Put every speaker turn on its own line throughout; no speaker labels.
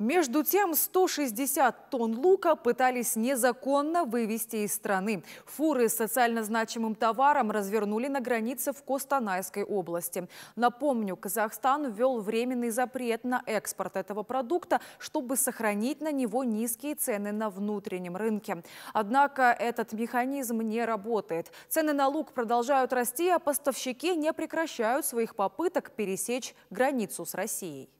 Между тем, 160 тонн лука пытались незаконно вывести из страны. Фуры с социально значимым товаром развернули на границе в Костанайской области. Напомню, Казахстан ввел временный запрет на экспорт этого продукта, чтобы сохранить на него низкие цены на внутреннем рынке. Однако этот механизм не работает. Цены на лук продолжают расти, а поставщики не прекращают своих попыток пересечь границу с Россией.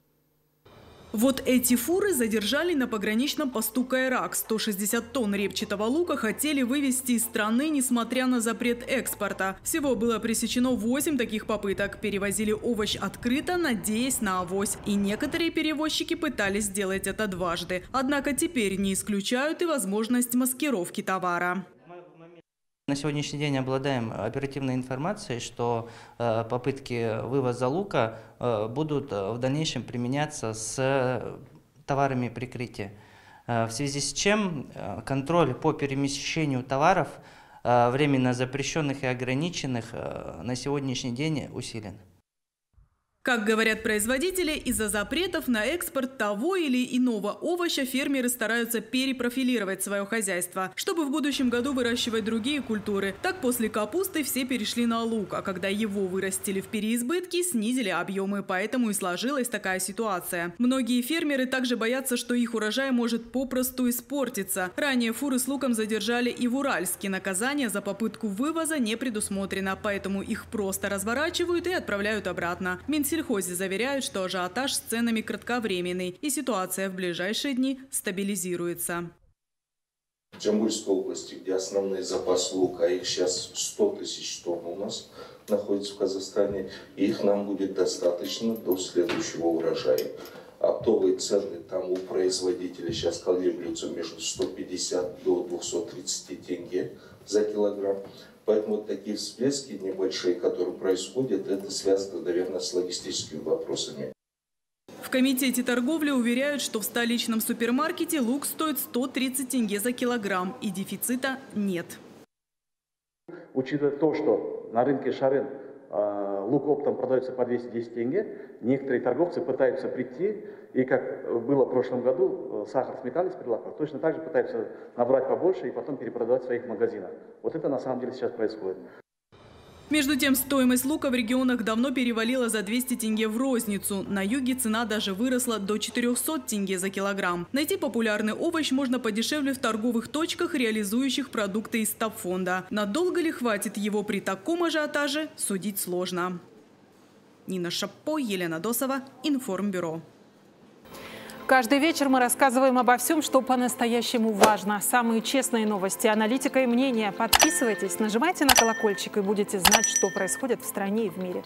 Вот эти фуры задержали на пограничном посту Кайрак. 160 тонн репчатого лука хотели вывести из страны, несмотря на запрет экспорта. Всего было пресечено 8 таких попыток. Перевозили овощ открыто, надеясь на авось. И некоторые перевозчики пытались сделать это дважды. Однако теперь не исключают и возможность маскировки товара.
На сегодняшний день обладаем оперативной информацией, что э, попытки вывоза лука э, будут э, в дальнейшем применяться с товарами прикрытия. В связи с чем контроль по перемещению товаров временно запрещенных и ограниченных на сегодняшний день усилен.
Как говорят производители, из-за запретов на экспорт того или иного овоща фермеры стараются перепрофилировать свое хозяйство, чтобы в будущем году выращивать другие культуры. Так после капусты все перешли на лук, а когда его вырастили в переизбытке, снизили объемы, поэтому и сложилась такая ситуация. Многие фермеры также боятся, что их урожай может попросту испортиться. Ранее фуры с луком задержали и в Уральске. Наказание за попытку вывоза не предусмотрено, поэтому их просто разворачивают и отправляют обратно. Минсельхозе заверяют, что ажиотаж с ценами кратковременный и ситуация в ближайшие дни стабилизируется.
В Джамбульской области, где основной запас лука, их сейчас 100 тысяч тонн у нас находится в Казахстане, их нам будет достаточно до следующего урожая. Оптовые цены там у производителя сейчас колеблются между 150 до 230 тенге за килограмм. Поэтому вот такие всплески небольшие, которые происходят, это связано, наверное, с логистическими вопросами.
В комитете торговли уверяют, что в столичном супермаркете лук стоит 130 тенге за килограмм и дефицита нет.
Учитывая то, что на рынке Шарен лук оптом продается по 210 тенге, некоторые торговцы пытаются прийти, и как было в прошлом году, э, сахар сметали с прилавков, точно так же пытаются набрать побольше и потом перепродавать в своих магазинах. Вот это на самом деле сейчас происходит.
Между тем, стоимость лука в регионах давно перевалила за 200 тенге в розницу. На юге цена даже выросла до 400 тенге за килограмм. Найти популярный овощ можно подешевле в торговых точках, реализующих продукты из стабфонда. Надолго ли хватит его при таком ажиотаже, судить сложно. Нина Шапо, Елена Досова, Информбюро.
Каждый вечер мы рассказываем обо всем, что по-настоящему важно. Самые честные новости, аналитика и мнения. Подписывайтесь, нажимайте на колокольчик и будете знать, что происходит в стране и в мире.